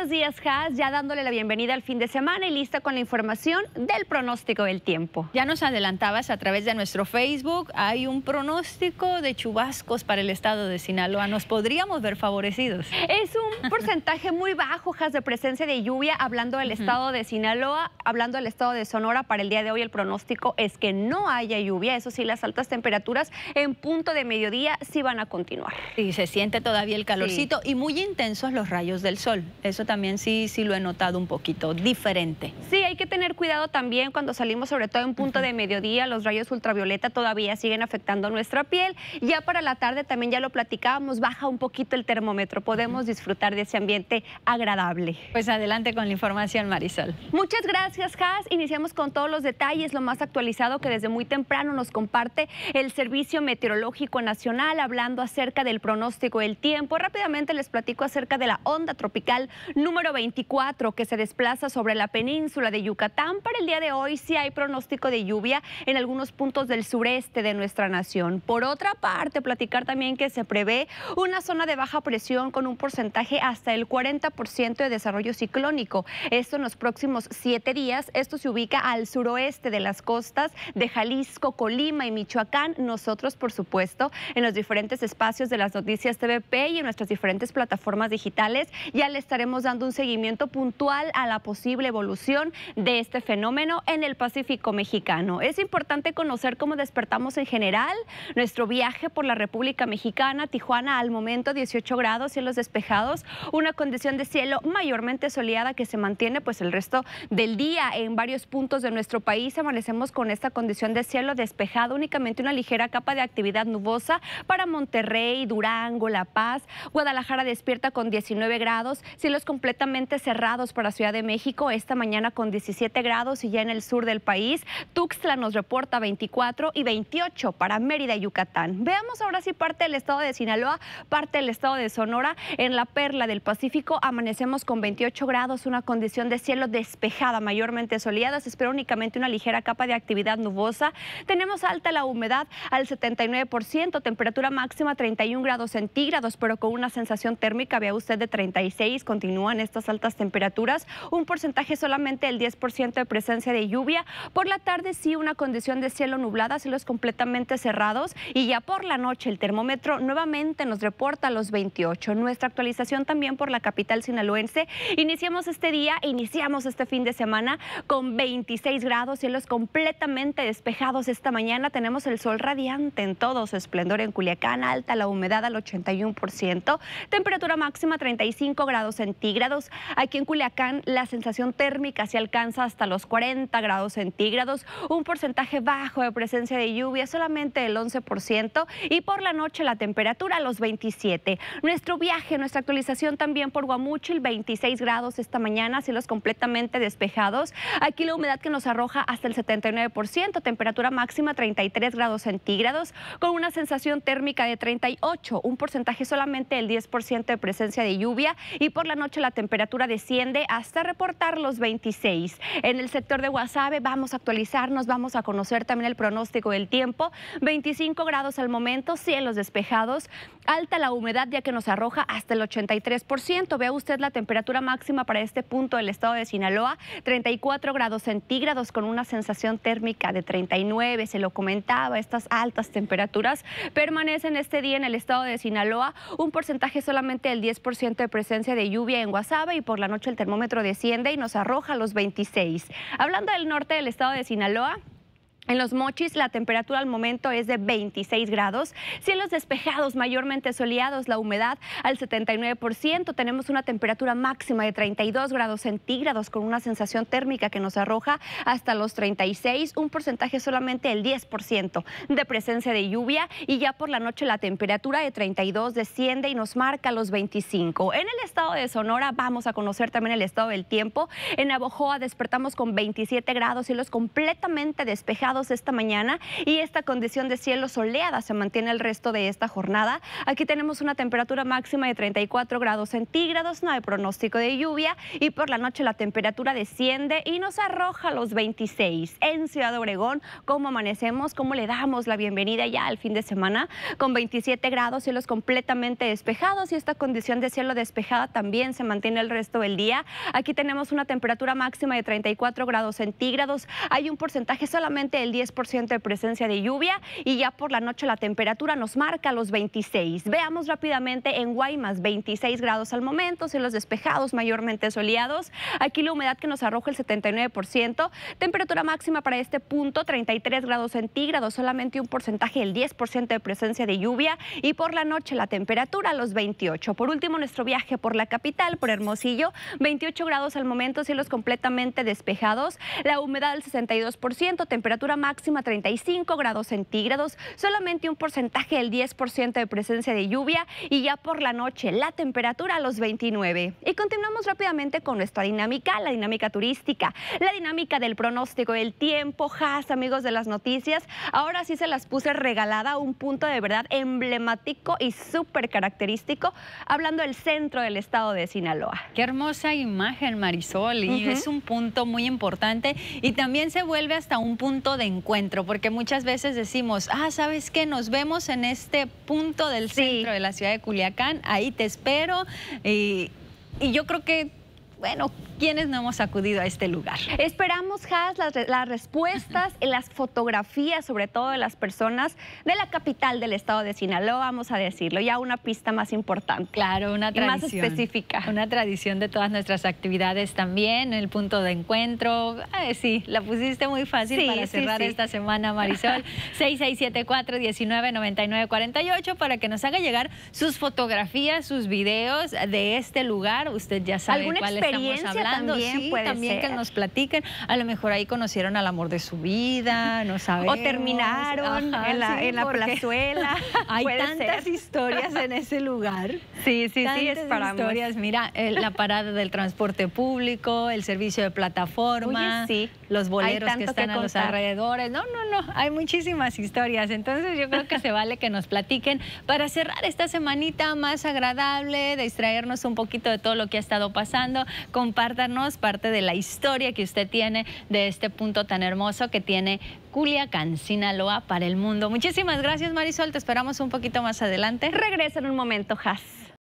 buenos días, Has. Ya dándole la bienvenida al fin de semana y lista con la información del pronóstico del tiempo. Ya nos adelantabas a través de nuestro Facebook. Hay un pronóstico de chubascos para el estado de Sinaloa. ¿Nos podríamos ver favorecidos? Es un porcentaje muy bajo, Has, de presencia de lluvia. Hablando del estado de Sinaloa, hablando del estado de Sonora, para el día de hoy el pronóstico es que no haya lluvia. Eso sí, las altas temperaturas en punto de mediodía sí van a continuar. Sí, se siente todavía el calorcito y muy intensos los rayos del sol. Eso también sí, sí lo he notado un poquito diferente. Sí, hay que tener cuidado también cuando salimos, sobre todo en punto de mediodía, los rayos ultravioleta todavía siguen afectando nuestra piel. Ya para la tarde también ya lo platicábamos, baja un poquito el termómetro, podemos disfrutar de ese ambiente agradable. Pues adelante con la información, Marisol. Muchas gracias, Has. Iniciamos con todos los detalles, lo más actualizado que desde muy temprano nos comparte el Servicio Meteorológico Nacional, hablando acerca del pronóstico del tiempo. Rápidamente les platico acerca de la onda tropical número 24 que se desplaza sobre la península de Yucatán. Para el día de hoy sí hay pronóstico de lluvia en algunos puntos del sureste de nuestra nación. Por otra parte, platicar también que se prevé una zona de baja presión con un porcentaje hasta el 40% de desarrollo ciclónico. Esto en los próximos siete días. Esto se ubica al suroeste de las costas de Jalisco, Colima y Michoacán. Nosotros, por supuesto, en los diferentes espacios de las noticias TVP y en nuestras diferentes plataformas digitales ya le estaremos dando un seguimiento puntual a la posible evolución de este fenómeno en el Pacífico mexicano. Es importante conocer cómo despertamos en general nuestro viaje por la República Mexicana, Tijuana al momento 18 grados, cielos despejados, una condición de cielo mayormente soleada que se mantiene pues el resto del día en varios puntos de nuestro país. Amanecemos con esta condición de cielo despejado, únicamente una ligera capa de actividad nubosa para Monterrey, Durango, La Paz, Guadalajara despierta con 19 grados, cielos completamente cerrados para Ciudad de México, esta mañana con 17 grados y ya en el sur del país. Tuxtla nos reporta 24 y 28 para Mérida y Yucatán. Veamos ahora sí parte del estado de Sinaloa, parte del estado de Sonora. En la perla del Pacífico amanecemos con 28 grados, una condición de cielo despejada, mayormente soleada. Se espera únicamente una ligera capa de actividad nubosa. Tenemos alta la humedad al 79%, temperatura máxima 31 grados centígrados, pero con una sensación térmica, vea usted, de 36. Continúan estas altas temperaturas. Un porcentaje solamente del 10% de presencia de lluvia. Por la tarde sí una condición de cielo nublada, cielos completamente cerrados. Y ya por la noche el termómetro nuevamente nos reporta los 28. Nuestra actualización también por la capital sinaloense. Iniciamos este día, iniciamos este fin de semana con 26 grados, cielos completamente despejados. Esta mañana tenemos el sol radiante en todo su esplendor en Culiacán, alta la humedad al 81%, temperatura máxima 35 grados centígrados. Aquí en Culiacán la sensación térmica se alcanza hasta los 40 grados centígrados, un porcentaje bajo de presencia de lluvia, solamente el 11%, y por la noche la temperatura a los 27. Nuestro viaje, nuestra actualización también por Guamuchil, 26 grados esta mañana, cielos completamente despejados. Aquí la humedad que nos arroja hasta el 79%, temperatura máxima 33 grados centígrados, con una sensación térmica de 38, un porcentaje solamente del 10% de presencia de lluvia y por la noche la temperatura desciende hasta reportar los 26. En el sector de Guasave vamos a actualizarnos, vamos a conocer también el pronóstico del tiempo. 25 grados al momento, cielos despejados, alta la humedad ya que nos arroja hasta el 83%. Vea usted la temperatura máxima para este punto del estado de Sinaloa, 34 grados centígrados con una sensación térmica de 39. Se lo comentaba, estas altas temperaturas permanecen este día en el estado de Sinaloa, un porcentaje solamente del 10% de presencia de lluvia en Guasave y por la noche el termómetro desciende y nos arroja los 26. Hablando del norte del estado de Sinaloa, en los mochis la temperatura al momento es de 26 grados, cielos despejados, mayormente soleados, la humedad al 79%, tenemos una temperatura máxima de 32 grados centígrados con una sensación térmica que nos arroja hasta los 36, un porcentaje solamente del 10% de presencia de lluvia y ya por la noche la temperatura de 32 desciende y nos marca los 25. En el estado de Sonora vamos a conocer también el estado del tiempo. En Abojoa despertamos con 27 grados, cielos completamente despejados esta mañana y esta condición de cielo soleada se mantiene el resto de esta jornada. Aquí tenemos una temperatura máxima de 34 grados centígrados, no hay pronóstico de lluvia y por la noche la temperatura desciende y nos arroja los 26. En Ciudad Obregón, ¿cómo amanecemos? ¿Cómo le damos la bienvenida ya al fin de semana? Con 27 grados, cielos completamente despejados y esta condición de cielo despejada también se mantiene el resto del día. Aquí tenemos una temperatura máxima de 34 grados centígrados. Hay un porcentaje solamente del 10% de presencia de lluvia y ya por la noche la temperatura nos marca los 26. Veamos rápidamente en Guaymas, 26 grados al momento, cielos despejados, mayormente soleados. Aquí la humedad que nos arroja el 79%. Temperatura máxima para este punto, 33 grados centígrados, solamente un porcentaje del 10% de presencia de lluvia y por la noche la temperatura los 28. Por último, nuestro viaje por la capital, por Hermosillo, 28 grados al momento, cielos completamente despejados, la humedad del 62%, temperatura máxima 35 grados centígrados, solamente un porcentaje del 10% de presencia de lluvia y ya por la noche la temperatura a los 29. Y continuamos rápidamente con nuestra dinámica, la dinámica turística, la dinámica del pronóstico del tiempo, has amigos de las noticias. Ahora sí se las puse regalada, un punto de verdad emblemático y súper característico, hablando del centro del estado de Sinaloa. Qué hermosa imagen, Marisol, y es un punto muy importante y también se vuelve hasta un punto de encuentro, porque muchas veces decimos, ah, ¿sabes qué? Nos vemos en este punto del centro de la ciudad de Culiacán, ahí te espero y, y yo creo que bueno, ¿quiénes no hemos acudido a este lugar? Esperamos, Has, las, las respuestas, las fotografías, sobre todo de las personas de la capital del estado de Sinaloa, vamos a decirlo, ya una pista más importante. Claro, una tradición. más específica. Una tradición de todas nuestras actividades también, el punto de encuentro. sí, la pusiste muy fácil para cerrar esta semana, Marisol. 6674-199948 para que nos haga llegar sus fotografías, sus videos de este lugar. Usted ya sabe cuál es estamos hablando. También, sí, también que nos platiquen. A lo mejor ahí conocieron al amor de su vida, no sabemos. O terminaron en la, en la plazuela. Hay tantas historias en ese lugar. Sí, sí, sí, es para historias. Mira, la parada del transporte público, el servicio de plataforma, los boleros que están a los alrededores. No, no, no, hay muchísimas historias. Entonces yo creo que se vale que nos platiquen para cerrar esta semanita más agradable, distraernos un poquito de todo lo que ha estado pasando compártanos parte de la historia que usted tiene de este punto tan hermoso que tiene Culiacán, Sinaloa para el mundo. Muchísimas gracias Marisol, te esperamos un poquito más adelante. Regresa en un momento, Has.